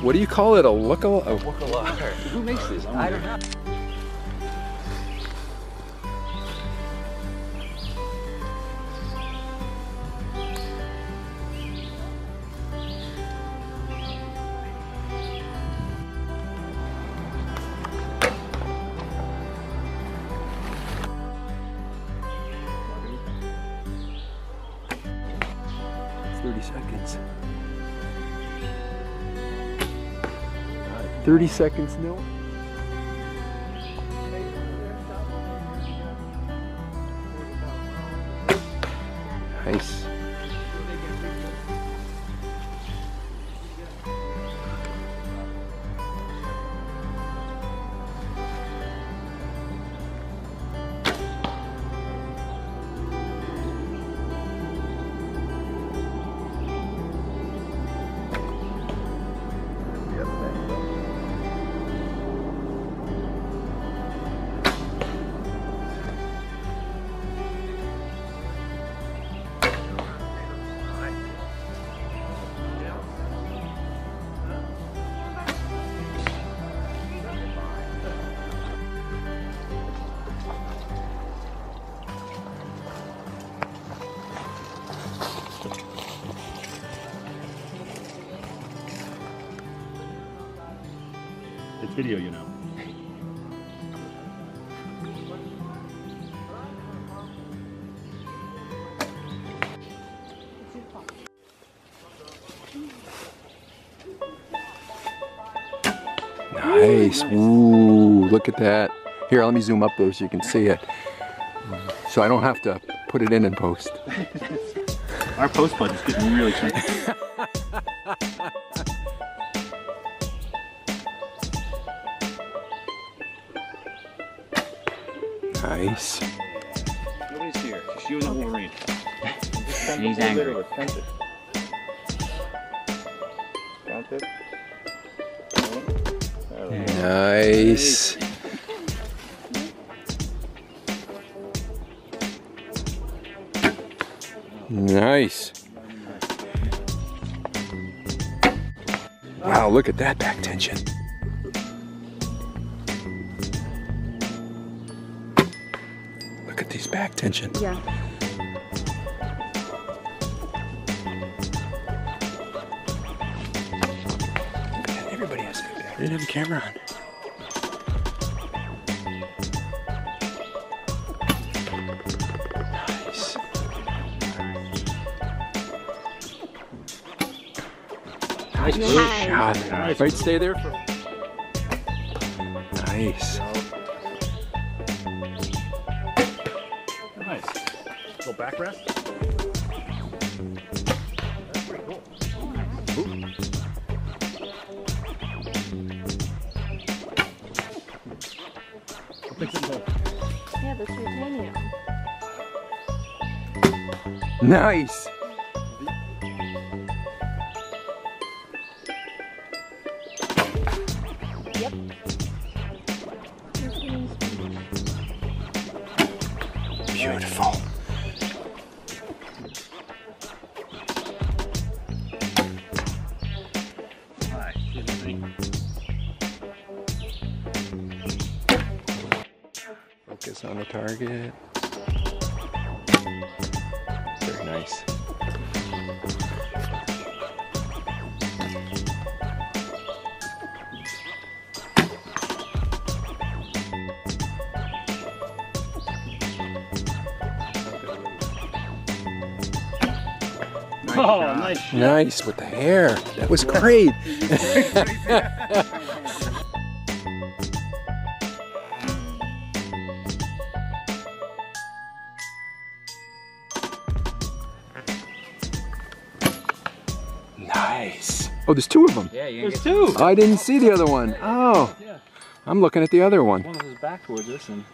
wh- what do you call it? A a Who makes this? I don't know. Thirty seconds. Thirty seconds, no. Nice. It's video, you know. Nice. Ooh, look at that. Here, let me zoom up there so you can see it. So I don't have to put it in and post. Our post budget's getting really cheap. Nice. Nobody's here. Just you and the Wolverine. He's angry. Nice. Nice. Wow, look at that back tension. These back tension. Yeah. Everybody has good back. They didn't have a camera on. Nice. Nice Nice. God. Right, stay there for. Nice. Nice. Little backrest. That's pretty cool. I'll pick some up. Yeah, the titanium. Nice. Beautiful. Focus on the target. Very nice. Oh, nice shot. Nice with the hair. That was great. nice. Oh, there's two of them. Yeah, There's two. I didn't see the other one. Oh, Yeah. I'm looking at the other one. One of his back towards us and.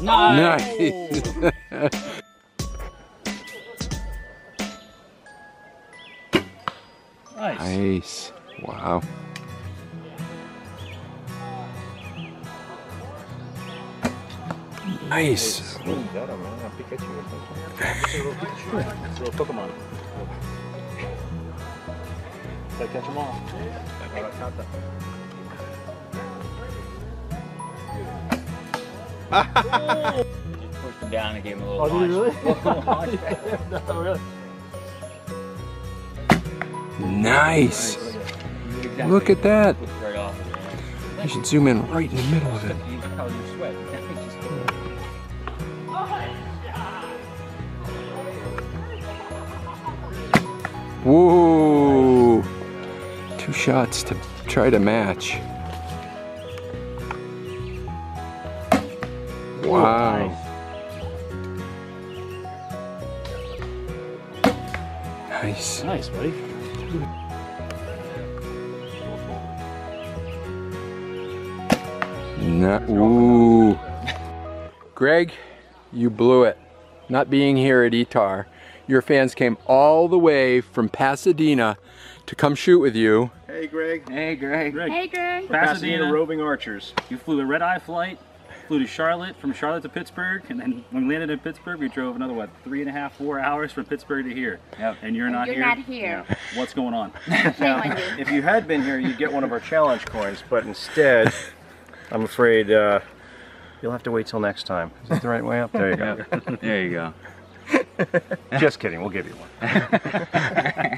Nice. Nice. nice. Wow. Nice. It's a little Pokemon. Gotta catch them all. Just pushed him down and gave him a little Oh, did you really? no, really? Nice. Look at that. You should zoom in right in the middle of it. You can tell your sweat. Just- Whoa! Two shots to try to match. Wow. Nice. Nice, buddy. Na- ooh. Greg, you blew it. Not being here at ETAR. Your fans came all the way from Pasadena to come shoot with you. Hey, Greg. Hey, Greg. Greg, Hey, Greg. Pasadena, Roving Archers. you flew a red eye flight, flew to Charlotte, from Charlotte to Pittsburgh, and then when we landed in Pittsburgh, we drove another, what, three and a half, four hours from Pittsburgh to here. Yep. And you're And not you're here? not here. Yeah. What's going on? Shame on you. If you had been here, you'd get one of our challenge coins, but instead, I'm afraid uh, you'll have to wait till next time. Is that the right way up? There you go. There you go. Just kidding, we'll give you one.